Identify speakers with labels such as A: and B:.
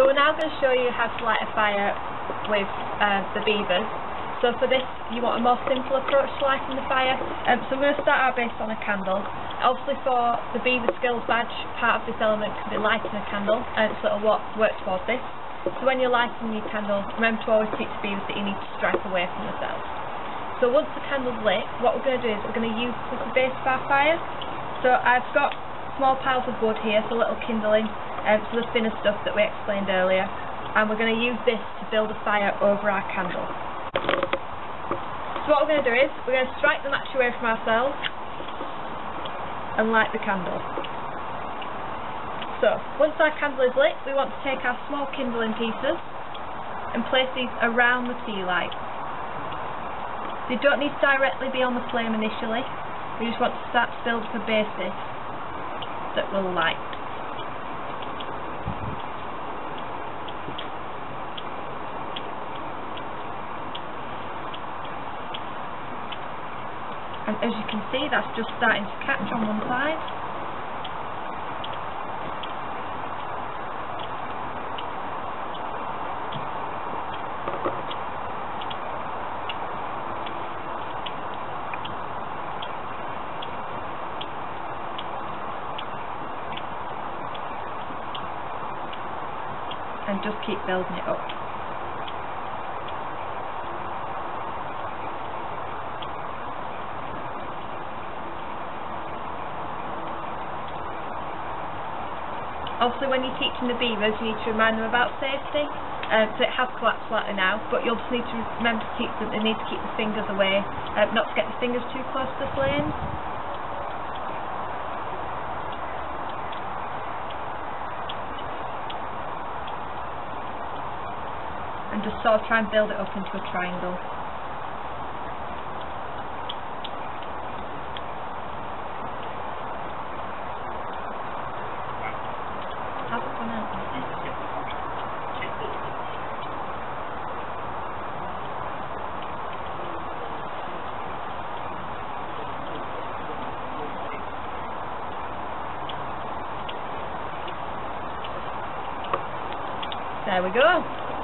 A: So we're now going to show you how to light a fire with uh, the beavers. So for this you want a more simple approach to lighting the fire. Um, so we're going to start our base on a candle. Obviously for the beaver skills badge, part of this element can be lighting a candle and so it'll work towards this. So when you're lighting your candle, remember to always teach the beavers that you need to strike away from yourself. So once the candle's lit, what we're going to do is we're going to use this as the base of our fire. So I've got small piles of wood here for little kindling um, so the thinner stuff that we explained earlier and we're going to use this to build a fire over our candle. So what we're going to do is we're going to strike the match away from ourselves and light the candle. So once our candle is lit we want to take our small kindling pieces and place these around the tea light. They don't need to directly be on the flame initially, we just want to start to build the basis that will light. And as you can see that's just starting to catch on one side. And just keep building it up Obviously when you're teaching the beavers you need to remind them about safety. Um, so it has collapsed slightly now, but you'll just need to remember to teach them they need to keep the fingers away, um, not to get the fingers too close to the flames. And just sort of try and build it up into a triangle. There we go.